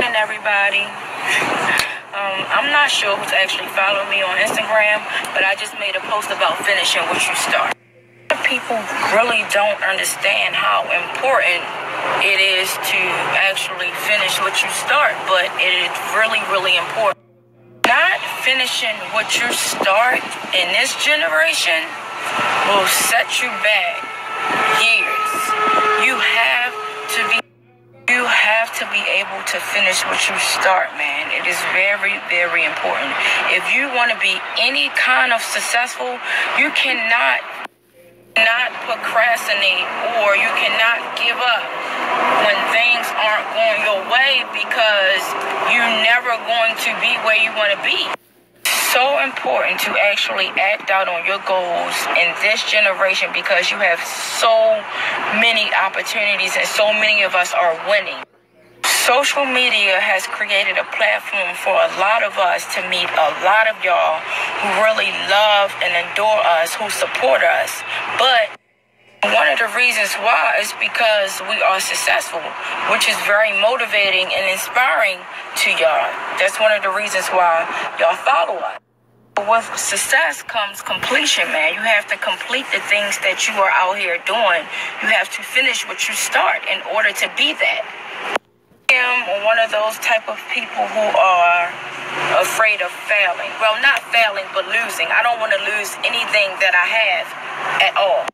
And everybody. Um, I'm not sure who's actually following me on Instagram, but I just made a post about finishing what you start. People really don't understand how important it is to actually finish what you start, but it is really, really important. Not finishing what you start in this generation will set you back years. You have to be you have to be able to finish what you start, man. It is very, very important. If you want to be any kind of successful, you cannot not procrastinate or you cannot give up when things aren't going your way because you're never going to be where you want to be so important to actually act out on your goals in this generation because you have so many opportunities and so many of us are winning. Social media has created a platform for a lot of us to meet a lot of y'all who really love and adore us, who support us. But one of the reasons why is because we are successful, which is very motivating and inspiring to y'all. That's one of the reasons why y'all follow us. With success comes completion, man. You have to complete the things that you are out here doing. You have to finish what you start in order to be that. I am one of those type of people who are afraid of failing. Well, not failing, but losing. I don't want to lose anything that I have at all.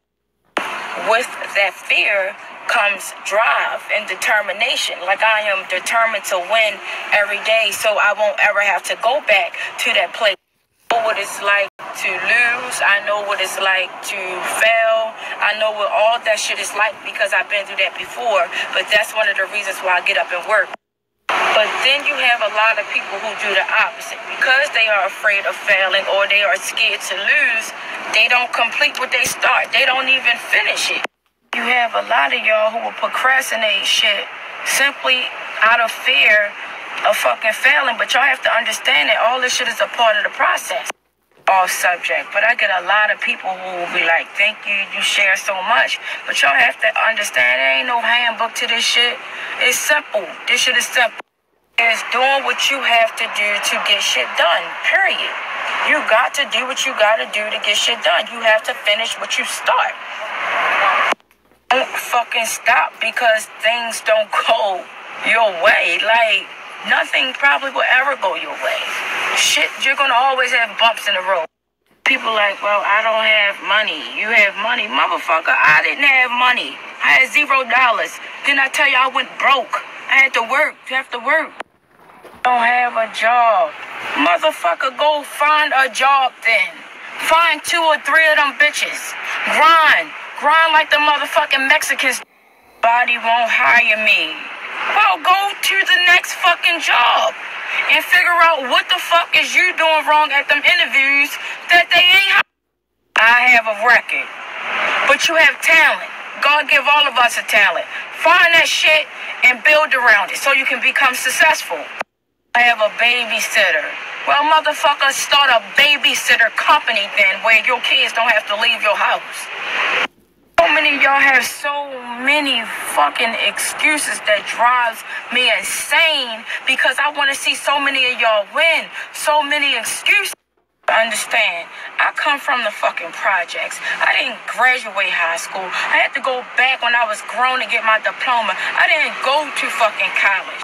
With that fear comes drive and determination. Like I am determined to win every day so I won't ever have to go back to that place know what it's like to lose. I know what it's like to fail. I know what all that shit is like because I've been through that before. But that's one of the reasons why I get up and work. But then you have a lot of people who do the opposite. Because they are afraid of failing or they are scared to lose, they don't complete what they start. They don't even finish it. You have a lot of y'all who will procrastinate shit simply out of fear of fucking failing, but y'all have to understand that all this shit is a part of the process. Off subject, but I get a lot of people who will be like, "Thank you, you share so much," but y'all have to understand there ain't no handbook to this shit. It's simple. This shit is simple. It's doing what you have to do to get shit done. Period. You got to do what you got to do to get shit done. You have to finish what you start. Don't fucking stop because things don't go your way. Like nothing probably will ever go your way. Shit, you're gonna always have bumps in the road. People like, well, I don't have money. You have money. Motherfucker, I didn't have money. I had zero dollars. Then I tell you I went broke. I had to work. You have to work. Don't have a job. Motherfucker, go find a job then. Find two or three of them bitches. Grind. Grind like the motherfucking Mexicans. Body won't hire me. Well, go to the next fucking job and figure out what the fuck is you doing wrong at them interviews that they ain't. I have a record, but you have talent. God give all of us a talent. Find that shit and build around it so you can become successful. I have a babysitter. Well, motherfucker, start a babysitter company then where your kids don't have to leave your house. Many y'all have so many fucking excuses that drives me insane because I want to see so many of y'all win. So many excuses. Understand, I come from the fucking projects. I didn't graduate high school. I had to go back when I was grown to get my diploma. I didn't go to fucking college.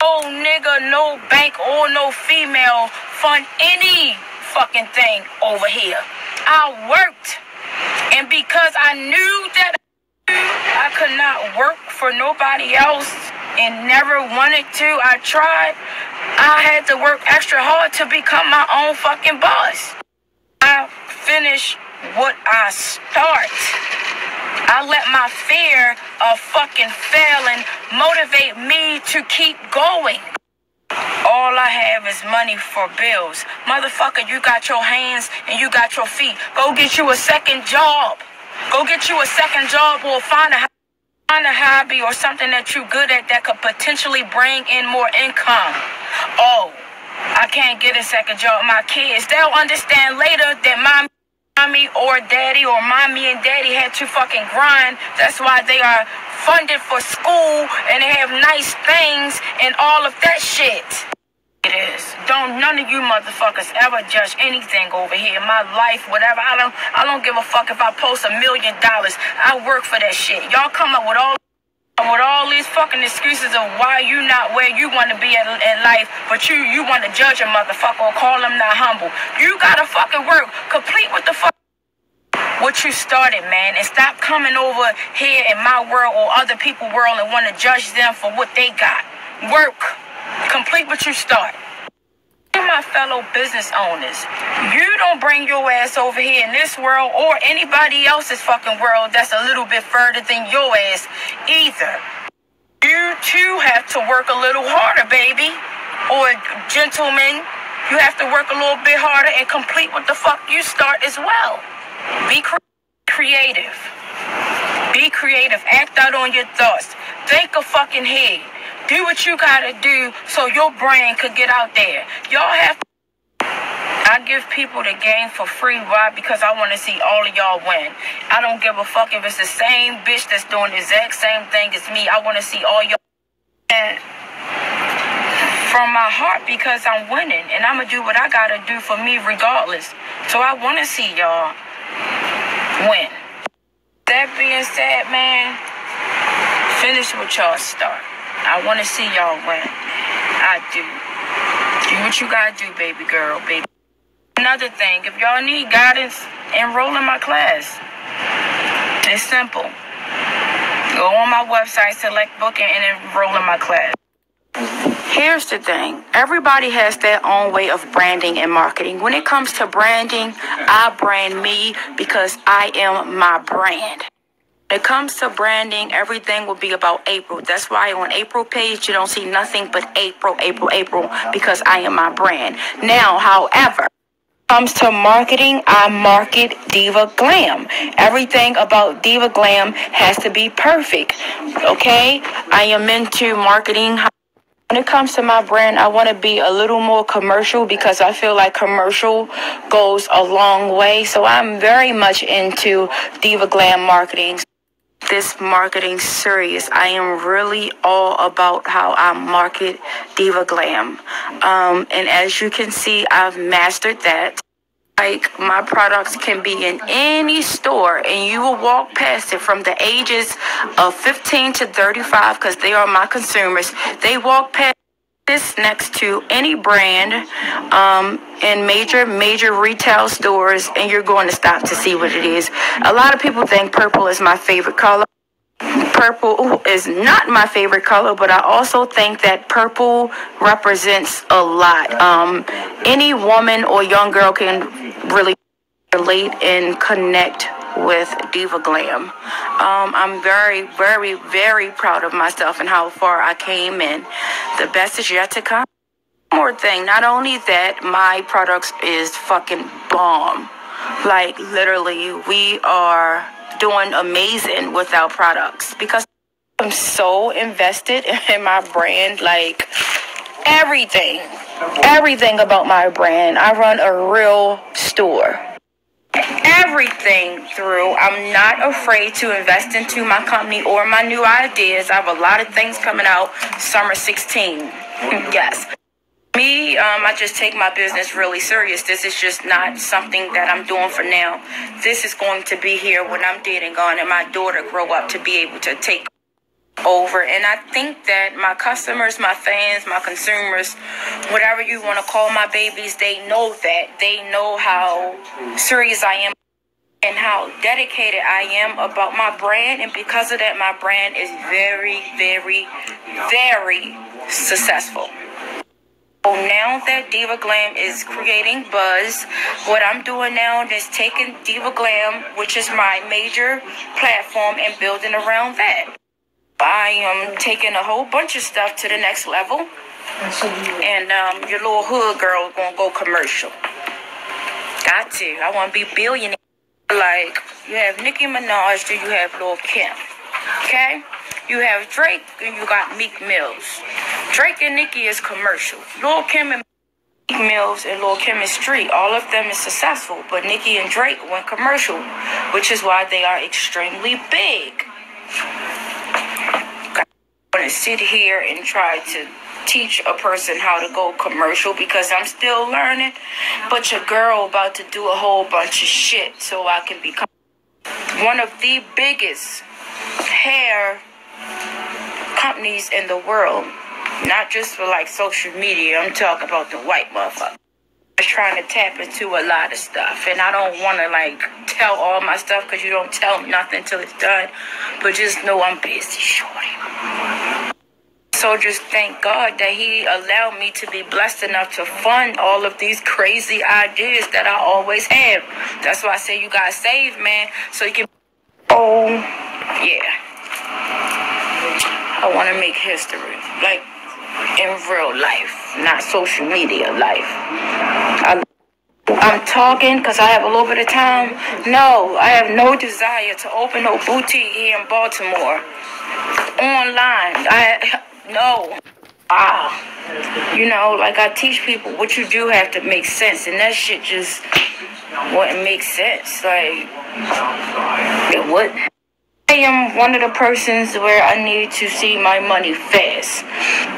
No nigga, no bank, or no female fund any fucking thing over here. I worked. And because I knew that I could not work for nobody else and never wanted to, I tried. I had to work extra hard to become my own fucking boss. I finish what I start. I let my fear of fucking failing motivate me to keep going. All I have is money for bills. Motherfucker, you got your hands and you got your feet. Go get you a second job. Go get you a second job or find a find a hobby or something that you're good at that could potentially bring in more income. Oh, I can't get a second job. My kids, they'll understand later that my mommy or daddy or mommy and daddy had to fucking grind. That's why they are funded for school and they have nice things and all of that shit. Don't none of you motherfuckers ever judge anything over here. My life, whatever. I don't I don't give a fuck if I post a million dollars. I work for that shit. Y'all come up with all with all these fucking excuses of why you not where you want to be in, in life, but you you want to judge a motherfucker or call him not humble. You gotta fucking work. Complete with the fuck what you started, man, and stop coming over here in my world or other people's world and want to judge them for what they got. Work. Complete what you start. My fellow business owners, you don't bring your ass over here in this world or anybody else's fucking world that's a little bit further than your ass either. You too have to work a little harder, baby. Or gentlemen, you have to work a little bit harder and complete what the fuck you start as well. Be cre- creative. Be creative. Act out on your thoughts. Think a fucking head. Do what you gotta do so your brain could get out there. Y'all have to. I give people the game for free. Why? Because I want to see all of y'all win. I don't give a fuck if it's the same bitch that's doing the exact same thing as me. I want to see all y'all from my heart because I'm winning and I'm gonna do what I gotta do for me regardless. So I want to see y'all win. That being said, man, finish what y'all start. I want to see y'all win. I do. Do what you gotta do, baby girl, baby. Another thing, if y'all need guidance, enroll in my class. It's simple. Go on my website, select booking, and enroll in my class. Here's the thing everybody has their own way of branding and marketing. When it comes to branding, I brand me because I am my brand. It comes to branding, everything will be about April. That's why on April page you don't see nothing but April, April, April because I am my brand. Now, however, comes to marketing, I market Diva Glam. Everything about Diva Glam has to be perfect. Okay? I am into marketing. When it comes to my brand, I want to be a little more commercial because I feel like commercial goes a long way. So I'm very much into Diva Glam marketing this marketing serious. I am really all about how I market Diva Glam. Um, and as you can see, I've mastered that. Like my products can be in any store and you will walk past it from the ages of 15 to 35 because they are my consumers. They walk past this next to any brand um, in major major retail stores and you're going to stop to see what it is. A lot of people think purple is my favorite color. Purple is not my favorite color but i also think that purple represents a lot. Um, any woman or young girl can really relate and connect with Diva Glam. Um, I'm very, very, very proud of myself and how far I came in. The best is yet to come. One more thing, not only that, my products is fucking bomb. Like literally, we are doing amazing with our products because I'm so invested in my brand. Like everything, everything about my brand. I run a real store everything through. I'm not afraid to invest into my company or my new ideas. I have a lot of things coming out summer 16. yes. Me, um, I just take my business really serious. This is just not something that I'm doing for now. This is going to be here when I'm dead and gone and my daughter grow up to be able to take over. And I think that my customers, my fans, my consumers, whatever you want to call my babies, they know that. They know how serious I am and how dedicated I am about my brand. And because of that, my brand is very, very, very successful. So now that Diva Glam is creating buzz, what I'm doing now is taking Diva Glam, which is my major platform, and building around that. I am taking a whole bunch of stuff to the next level. And um, your little hood girl is gonna go commercial. Got to. I want to be billionaire. Like you have Nicki Minaj, do you have Lil Kim? Okay. You have Drake and you got Meek Mills. Drake and Nicki is commercial. Lil Kim and Meek Mills and Lil Kim Lord street. all of them is successful, but Nicki and Drake went commercial, which is why they are extremely big. To sit here and try to teach a person how to go commercial because I'm still learning, but your girl about to do a whole bunch of shit so I can become one of the biggest hair companies in the world. Not just for like social media, I'm talking about the white motherfucker. I'm trying to tap into a lot of stuff, and I don't want to like tell all my stuff because you don't tell nothing till it's done. But just know I'm busy, shorty. So just thank God that He allowed me to be blessed enough to fund all of these crazy ideas that I always have. That's why I say you got saved, man, so you can. Oh, yeah. I want to make history, like in real life, not social media life. I, I'm talking because I have a little bit of time. No, I have no desire to open no boutique here in Baltimore. Online, I no. Wow. You know, like I teach people what you do have to make sense, and that shit just wouldn't make sense. Like, it wouldn't. I am one of the persons where I need to see my money fast.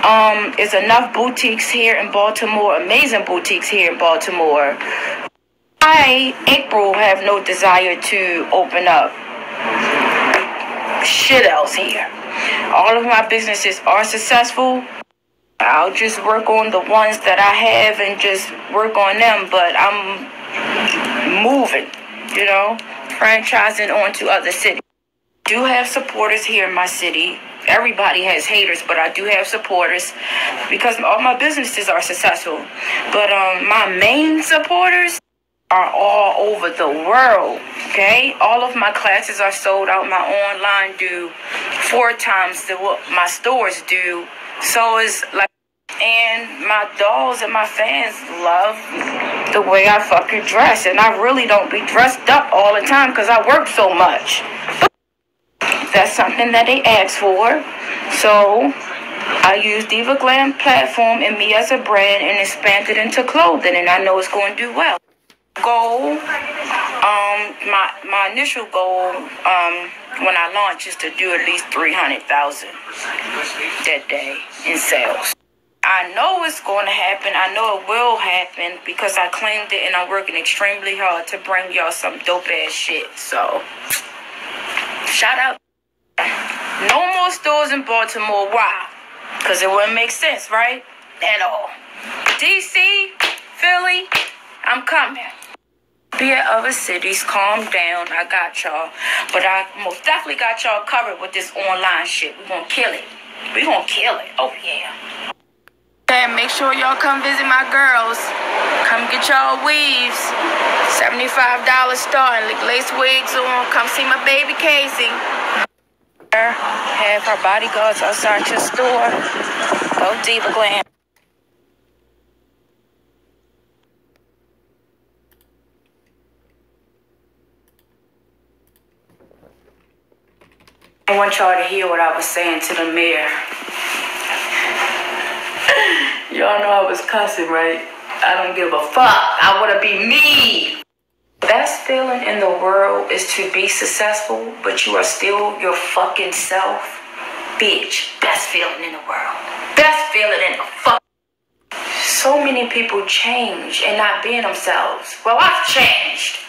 Um, there's enough boutiques here in Baltimore, amazing boutiques here in Baltimore. I, April, have no desire to open up shit else here. All of my businesses are successful. I'll just work on the ones that I have and just work on them, but I'm moving, you know, franchising on to other cities do have supporters here in my city. Everybody has haters, but I do have supporters because all my businesses are successful. But um, my main supporters are all over the world. Okay, all of my classes are sold out. My online do four times the what my stores do. So it's like, and my dolls and my fans love the way I fucking dress, and I really don't be dressed up all the time because I work so much. That's something that they ask for. So I use Diva Glam platform and me as a brand and expand it into clothing, and I know it's going to do well. Goal, um, my my initial goal, um, when I launch is to do at least three hundred thousand that day in sales. I know it's going to happen. I know it will happen because I claimed it and I'm working extremely hard to bring y'all some dope ass shit. So, shout out. No more stores in Baltimore. Why? Because it wouldn't make sense, right? At all. DC, Philly, I'm coming. Be at other cities, calm down. I got y'all. But I most definitely got y'all covered with this online shit. We're gonna kill it. We're gonna kill it. Oh, yeah. And make sure y'all come visit my girls. Come get y'all weaves. $75 starting. Lace wigs on. Come see my baby Casey have her bodyguards outside your store. Go Diva Glam. I want y'all to hear what I was saying to the mayor. y'all know I was cussing, right? I don't give a fuck. I want to be me. Best feeling in the world is to be successful, but you are still your fucking self. Bitch, best feeling in the world. Best feeling in the fuck. So many people change and not being themselves. Well, I've changed.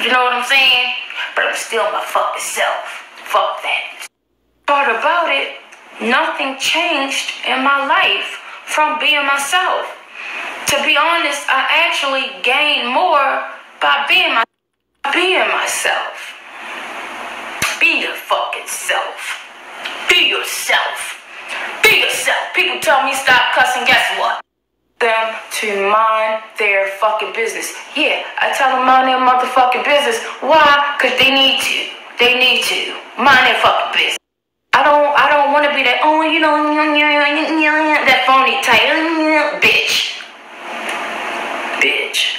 You know what I'm saying? But I'm still my fucking self. Fuck that. Part about it, nothing changed in my life from being myself. To be honest, I actually gained more by being my being myself. Be your fucking self. Be yourself. Be yourself. People tell me stop cussing, guess what? Them to mind their fucking business. Yeah, I tell them mind their motherfucking business. Why? Cause they need to. They need to. Mind their fucking business. I don't I don't wanna be that, oh you know that phony type bitch. Bitch.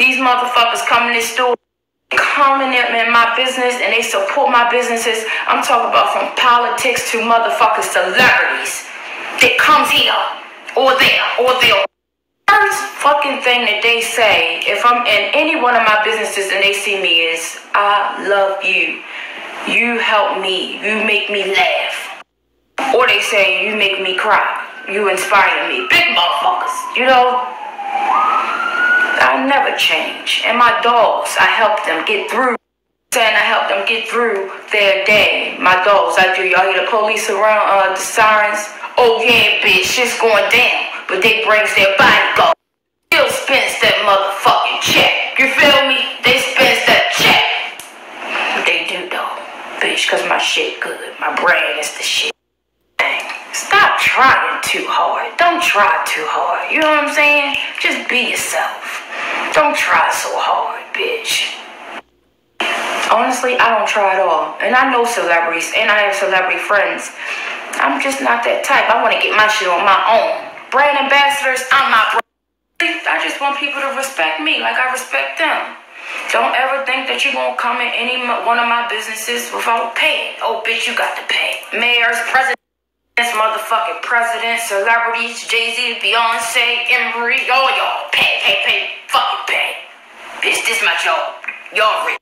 These motherfuckers come in this store, coming in my business, and they support my businesses. I'm talking about from politics to motherfucking celebrities that comes here or there or there. First fucking thing that they say, if I'm in any one of my businesses and they see me, is I love you. You help me. You make me laugh. Or they say, you make me cry. You inspire me. Big motherfuckers. You know, I never change. And my dogs, I help them get through. Saying I help them get through their day. My dogs, I do. Y'all hear the police around, uh, the sirens? Oh yeah, bitch, shit's going down. But they brings their body bodyguard. Still spends that motherfucking check. You feel me? They spends that check. They do though, bitch, cause my shit good. My brand is the shit. Dang. Stop trying too hard. Don't try too hard. You know what I'm saying? Just be yourself. Don't try so hard, bitch. Honestly, I don't try at all. And I know celebrities, and I have celebrity friends. I'm just not that type. I want to get my shit on my own. Brand ambassadors, I'm not brand. I just want people to respect me like I respect them. Don't ever think that you're going come in any one of my businesses without paying. Oh, bitch, you got to pay. Mayors, presidents, motherfucking presidents, celebrities, Jay-Z, Beyonce, Emery, all y'all pay, pay, pay, fucking pay. Bitch, this my job. Y'all rich.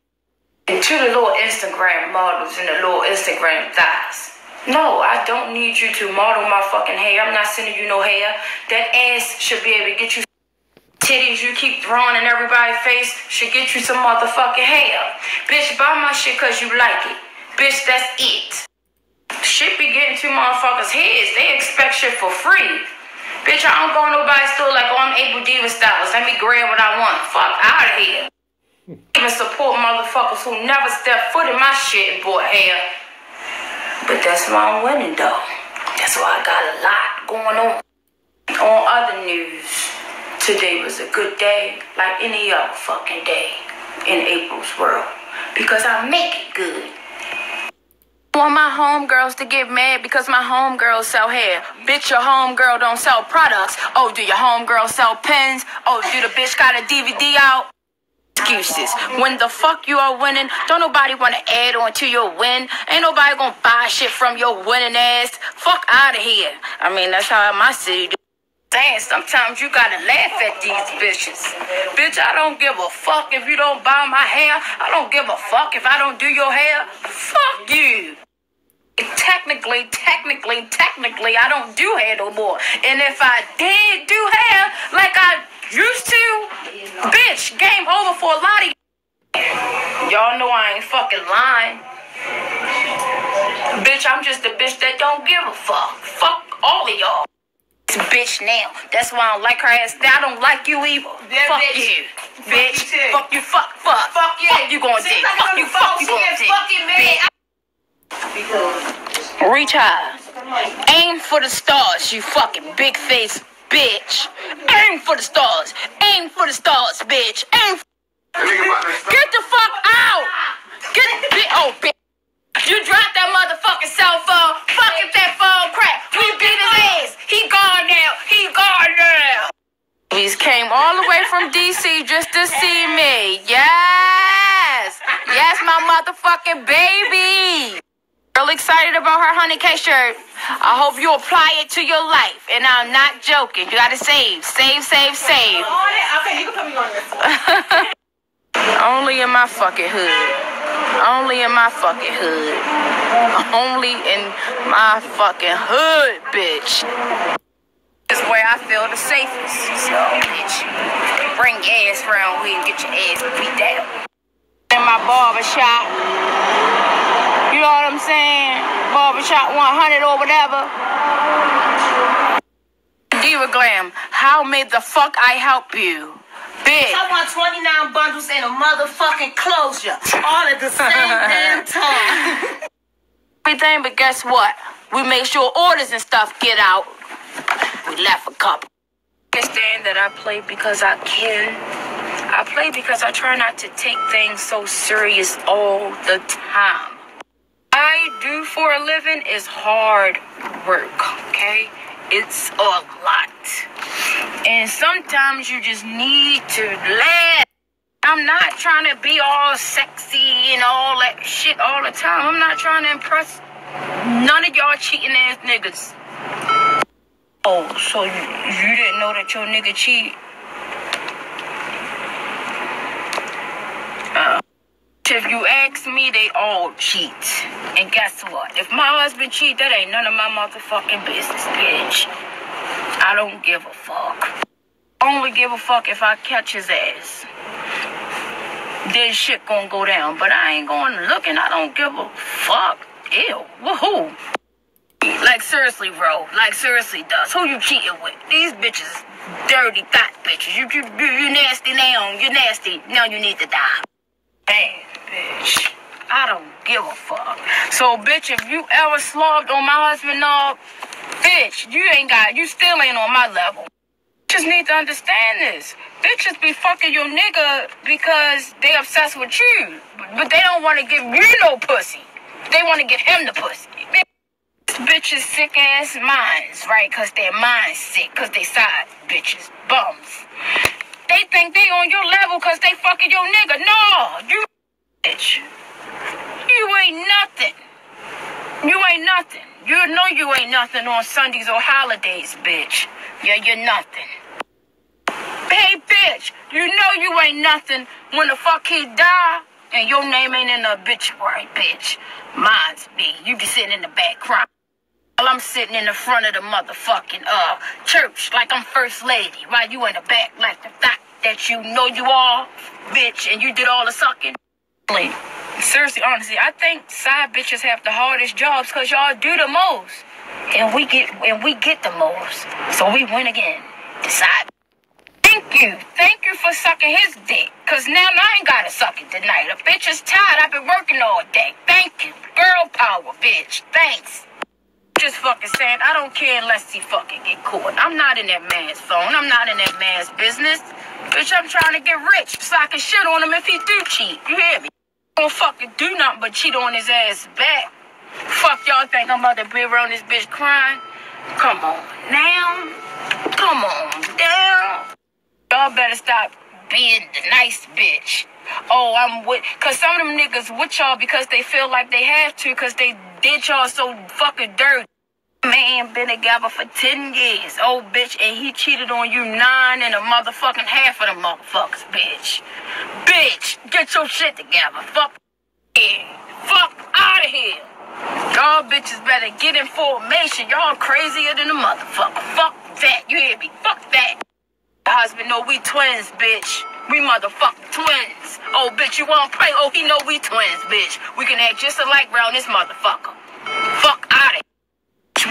And to the little Instagram models and the little Instagram thighs. No, I don't need you to model my fucking hair. I'm not sending you no hair. That ass should be able to get you titties you keep throwing in everybody's face should get you some motherfucking hair. Bitch, buy my shit cause you like it. Bitch, that's it. Shit be getting to motherfuckers' heads. They expect shit for free. Bitch, I don't go to nobody's store like, oh, I'm April Divah Styles. Let me grab what I want. Fuck out of here even support motherfuckers who never step foot in my shit and bought hair. But that's why I'm winning though. That's why I got a lot going on. On other news, today was a good day like any other fucking day in April's world. Because I make it good. I want my homegirls to get mad because my homegirls sell hair. Bitch, your homegirl don't sell products. Oh, do your homegirl sell pens? Oh, do the bitch got a DVD out? Excuses. When the fuck you are winning, don't nobody want to add on to your win. Ain't nobody gonna buy shit from your winning ass. Fuck out of here. I mean, that's how my city do. Saying sometimes you gotta laugh at these bitches. Bitch, I don't give a fuck if you don't buy my hair. I don't give a fuck if I don't do your hair. Fuck you. Technically, technically, technically, I don't do hair no more. And if I did do hair like I used to, bitch, game over for a lot of y'all. know I ain't fucking lying. Bitch, I'm just a bitch that don't give a fuck. Fuck all of y'all. Bitch now. That's why I don't like her ass. I don't like you either. Yeah, fuck bitch. you. Fuck bitch. You fuck you, fuck, fuck. Fuck you. Fuck you going to Like fuck you, fuck you going to Fucking man. Reach high. Aim for the stars, you fucking big face bitch. Aim for the stars. Aim for the stars, bitch. Aim. Get the fuck out. Get the oh bitch. You dropped that motherfucking cell phone. Fucking that phone crack. We beat his ass. He gone now. He gone now. He's came all the way from DC just to see me. Yes. Yes, my motherfucking baby. Real excited about her 100K shirt. I hope you apply it to your life. And I'm not joking. You gotta save, save, save, save. Okay, you can put me on this. Only in my fucking hood. Only in my fucking hood. Only in my fucking hood, bitch. This where I feel the safest. So, bitch, bring your ass around here and get your ass beat down. In my barber shop. You know what I'm saying? Barbershop 100 or whatever. Diva Glam, how may the fuck I help you? Bitch. I want 29 bundles and a motherfucking closure. All at the same damn time. Everything, but guess what? We make sure orders and stuff get out. We left a couple. Understand that I play because I can. I play because I try not to take things so serious all the time. I do for a living is hard work, okay? It's a lot. And sometimes you just need to laugh. I'm not trying to be all sexy and all that shit all the time. I'm not trying to impress none of y'all cheating ass niggas. Oh, so you, you didn't know that your nigga cheat? If you ask me, they all cheat. And guess what? If my husband cheat, that ain't none of my motherfucking business, bitch. I don't give a fuck. Only give a fuck if I catch his ass. Then shit gonna go down. But I ain't going looking. I don't give a fuck. Ew. Woohoo. Like seriously, bro. Like seriously, does who you cheating with? These bitches, dirty fat bitches. You you you, you nasty now. You nasty. Now you need to die. Damn. I don't give a fuck. So, bitch, if you ever slobbed on my husband, no, bitch, you ain't got. You still ain't on my level. Just need to understand this. Bitches be fucking your nigga because they obsessed with you, but they don't want to give you no pussy. They want to give him the pussy. Bitches sick ass minds, right? Cause their minds sick, cause they side bitches, bums. They think they on your level cause they fucking your nigga. No, you bitch. You ain't nothing. You ain't nothing. You know you ain't nothing on Sundays or holidays, bitch. Yeah, you're nothing. Hey, bitch, you know you ain't nothing when the fuck he die and your name ain't in the obituary, bitch. Mine's me. You be sitting in the back crying. While I'm sitting in the front of the motherfucking uh church like I'm first lady, while you in the back like the fact that you know you are, bitch, and you did all the sucking. Like, seriously, honestly, I think side bitches have the hardest jobs because y'all do the most. And we get and we get the most. So we win again. Decide. Thank you. Thank you for sucking his dick. Cause now I ain't gotta suck it tonight. A bitch is tired. I've been working all day. Thank you. Girl power, bitch. Thanks. Just fucking saying, I don't care unless he fucking get caught. I'm not in that man's phone. I'm not in that man's business. Bitch, I'm trying to get rich so I can shit on him if he do cheat. You hear me? Don't fucking do nothing but cheat on his ass back. Fuck y'all think I'm about to be around this bitch crying? Come on now. Come on down. Y'all better stop being the nice bitch. Oh, I'm with, cause some of them niggas with y'all because they feel like they have to, cause they did y'all so fucking dirty. Man been together for 10 years, old bitch, and he cheated on you nine and a motherfucking half of the motherfuckers, bitch. Bitch, get your shit together. Fuck yeah. Fuck out of here. Y'all bitches better get in formation. Y'all crazier than a motherfucker. Fuck that. You hear me? Fuck that. Husband, no, we twins, bitch. We motherfucking twins. Oh, bitch, you wanna play? Oh, he know we twins, bitch. We can act just alike round this motherfucker. Fuck out of here.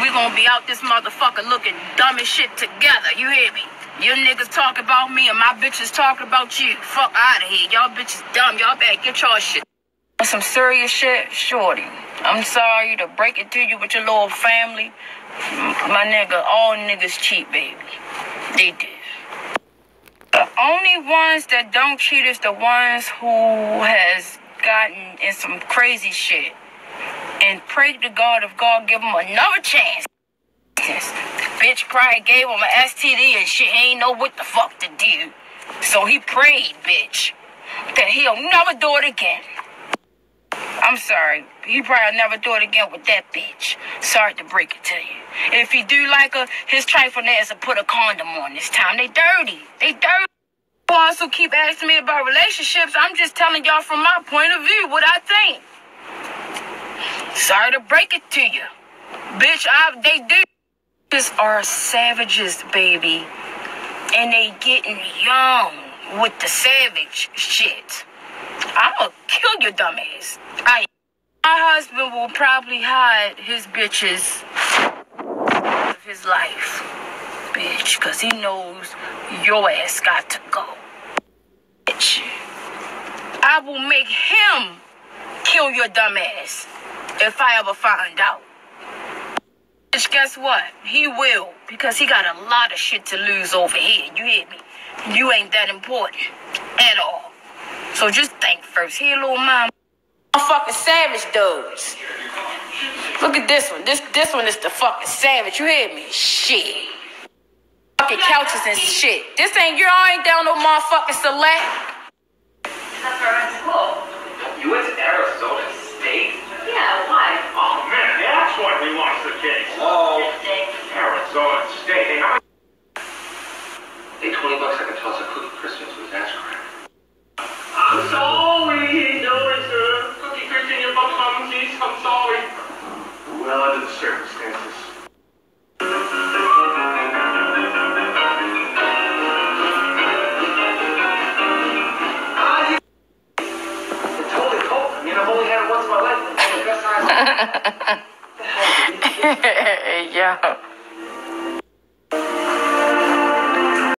We gonna be out this motherfucker looking dumb as shit together. You hear me? Your niggas talk about me and my bitches talk about you. Fuck out of here. Y'all bitches dumb. Y'all better get y'all shit. Some serious shit, shorty. I'm sorry to break it to you with your little family. My nigga, all niggas cheat, baby. They do. The only ones that don't cheat is the ones who has gotten in some crazy shit. And pray to God if God give him another chance. Bitch cried, gave him an STD and shit. He ain't know what the fuck to do. So he prayed, bitch, that he'll never do it again. I'm sorry. He probably never do it again with that bitch. Sorry to break it to you. If he do like her, his trifleness will put a condom on this time. They dirty. They dirty. You also keep asking me about relationships. I'm just telling y'all from my point of view what I think. Sorry to break it to you. Bitch, I, they do. These are savages, baby. And they getting young with the savage shit. I'ma kill your dumb ass. I, my husband will probably hide his bitches of his life, bitch, because he knows your ass got to go. Bitch. I will make him kill your dumb ass if I ever find out. Bitch, guess what? He will, because he got a lot of shit to lose over here. You hear me? You ain't that important at all. So just think first. Here, little mom. Fucking savage dudes. Look at this one. This this one is the fucking savage. You hear me? Shit. Fucking couches and shit. This ain't your ain't down no motherfucking select. You went to Arizona that's why we lost the case. Oh. Arizona State. Hey, 20 bucks I can toss a cookie Christmas with that's correct. I'm sorry. No, sir. Uh, cookie Christmas, your buck humsies. I'm sorry. Well, under the circumstances. Ha ha ha ha. my